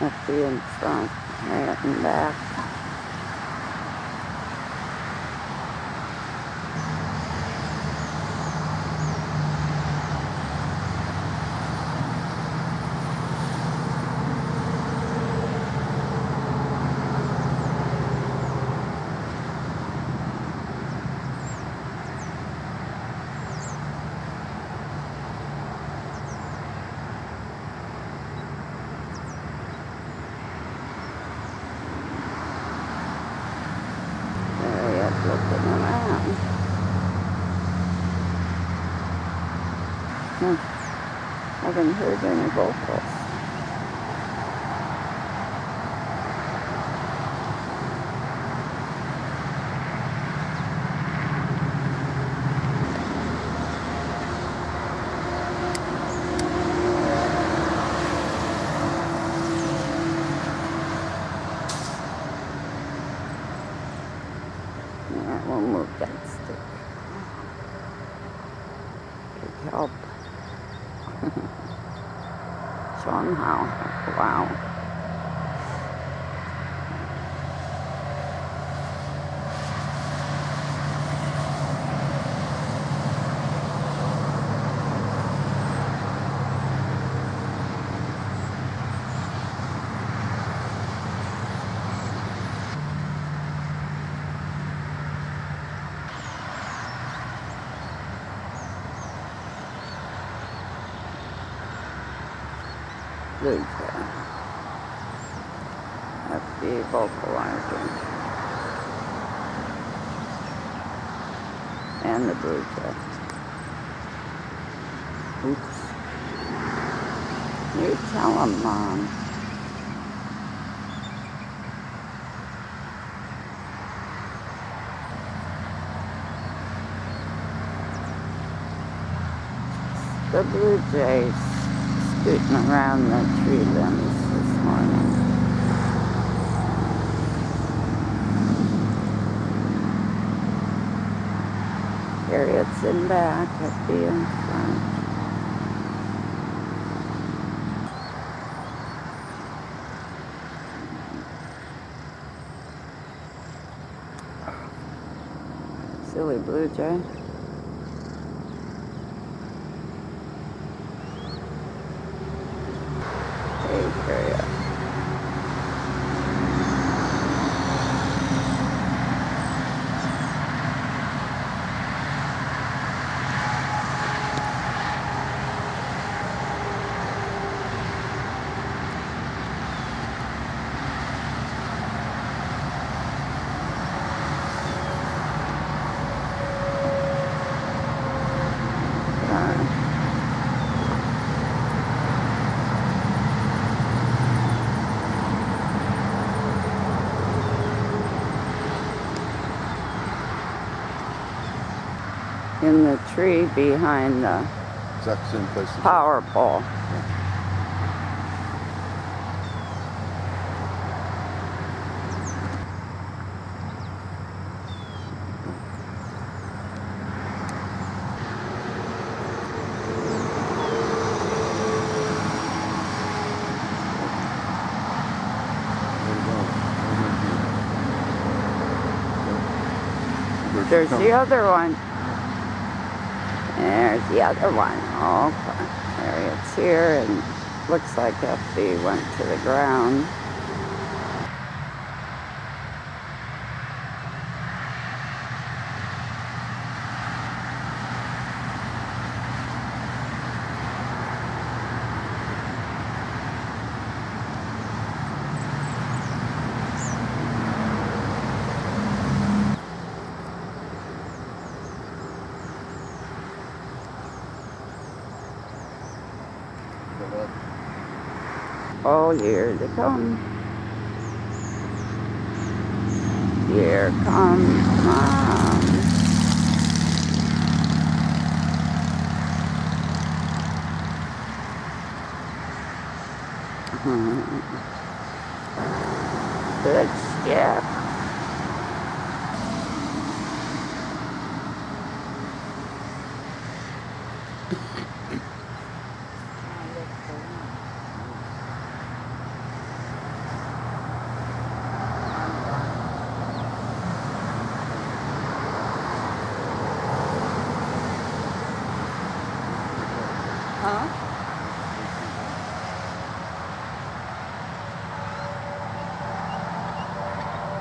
Up the in front, right and back. Around. Hmm. Haven't heard any vocals. Yeah, we'll move that stick. Big help. Show 'em how. Wow. Jay. That's the vocalizer. And the jay. Oops. You tell 'em, Mom. The blue jays scooting around the tree limbs this morning. Harriet's in back, the in front. Silly blue jay. In the tree behind the Exact same place. as- power pole. There you go. There's There's the other one. There's the other one. Oh, okay. it's here and looks like FV went to the ground. Oh, here they come. Here comes mom. Hmm. Good step.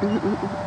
うんうんうん。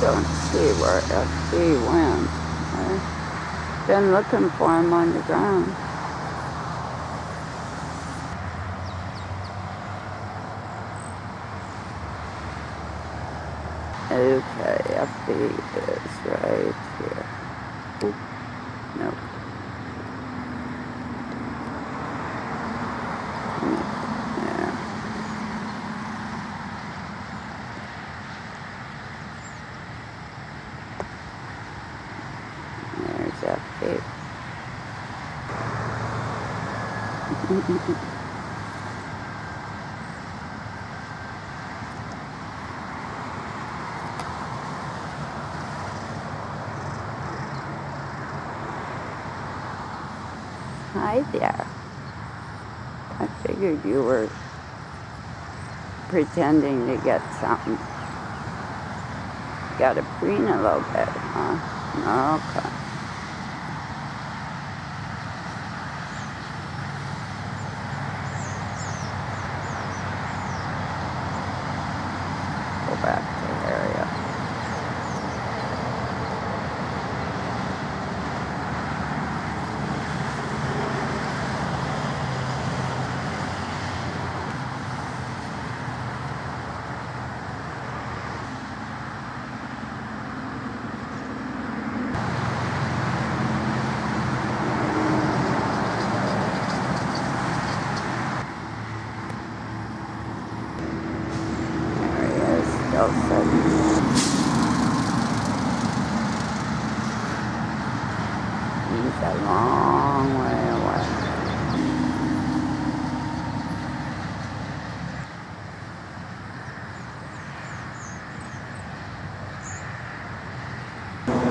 Don't see where FV went. I've been looking for him on the ground. Okay, FV is right here. Oop, nope. Yeah. There's FV. Hi there. I figured you were pretending to get something. Got to preen a little bit, huh? Okay. Go back to area. There he is, still sitting. He's a long way away. Here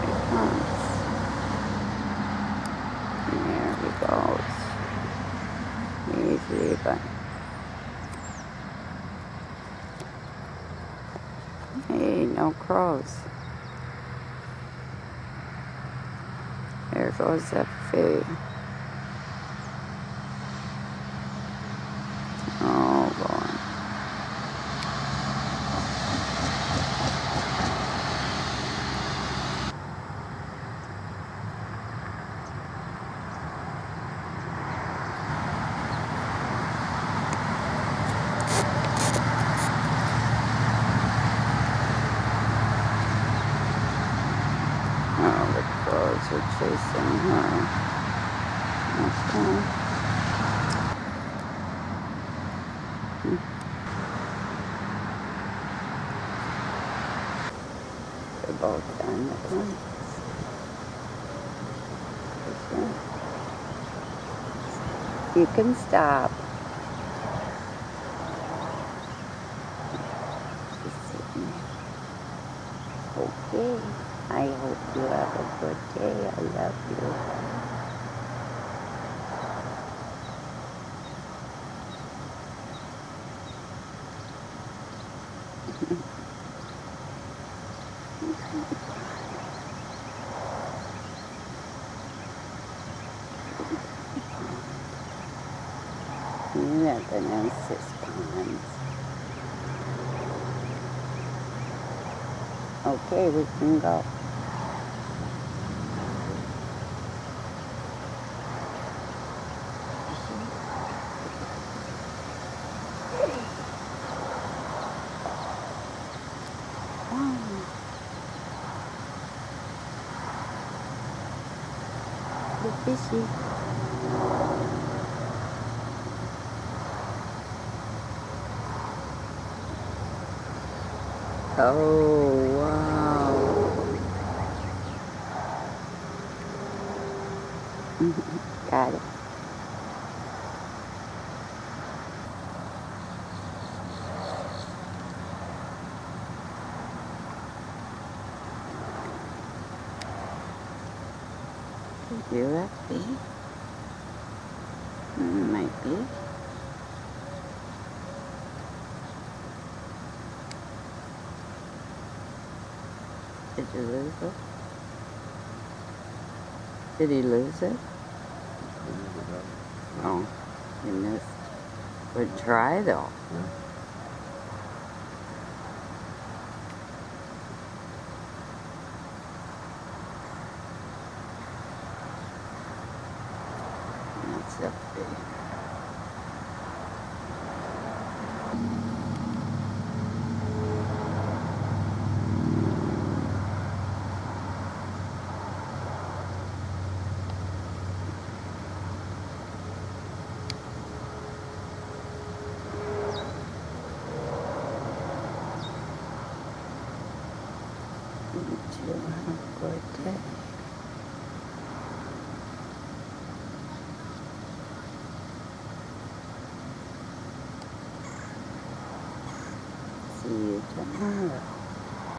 he comes. There he goes. He's leaving. Crows. There goes that fee. Oh, boy. Oh, the crows are chasing her. Okay. They're both done at once. You can stop. Okay. You have a good day. I love you. Have the nicest ponds. Okay, we can go. fishy. Oh, wow. Got it. UFB? Mm, might be. Did you lose it? Did he lose it? Oh, he missed. Would try though. That's a big. Good day. See